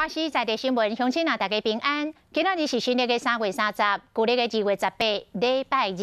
花西在地新闻，乡亲啊，大家平安。今仔日是新历的三月三十，旧历的二月十八，礼拜二。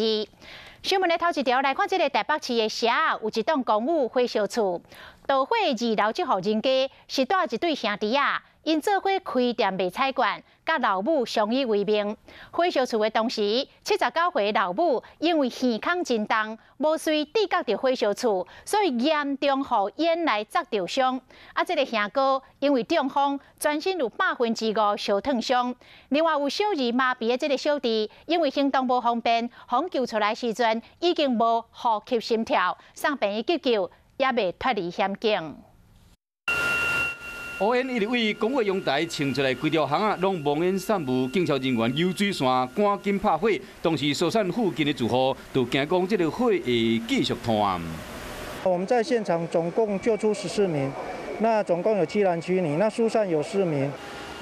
新闻的头一条来看，这个台北市的社有一栋公寓火烧厝，导火二楼这户人家是带一对兄弟啊。因做伙开店卖菜馆，甲老母相依为命。火烧厝的同时，七十九岁老母因为耳孔震动，无遂抵隔着火烧厝，所以严重互眼内砸着伤。啊，这个兄哥因为中风，全身有百分之五烧烫伤。另外有小儿麻痹的这个小弟，因为行动无方便，抢救出来时阵已经无呼吸心跳，送病院急救也未脱离险境。乌烟一直为公卫阳台撑出来，规条巷啊，拢冒烟散布。警消人员游水线赶紧拍火，同时疏散附近的住户，都惊讲这个火会继续窜。我们在现场总共救出十四名，那总共有七男七女，那疏散有四名。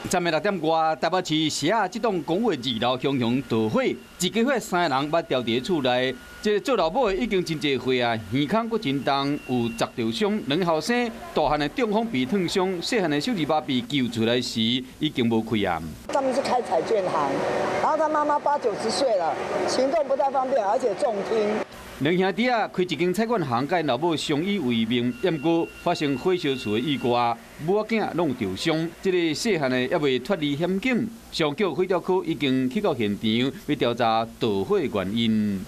昨暝六点外，台北市西亚这栋公寓二楼熊熊大火，一家伙三个人把吊伫厝内。这做老母的已经真济岁啊，耳孔骨震动，有十条伤。两后生大汉的中风被烫伤，细汉的小儿巴被救出来时已经无开啊。他们是开彩券行，然后他妈妈八九十岁了，行动不太方便，而且重听。两兄弟啊，开一间菜馆行，甲老母相依为命。不过发生火烧厝的意外，母仔囝弄受伤，这个细汉的还未脱离险境。上桥火调科已经去到现场，要调查导火原因。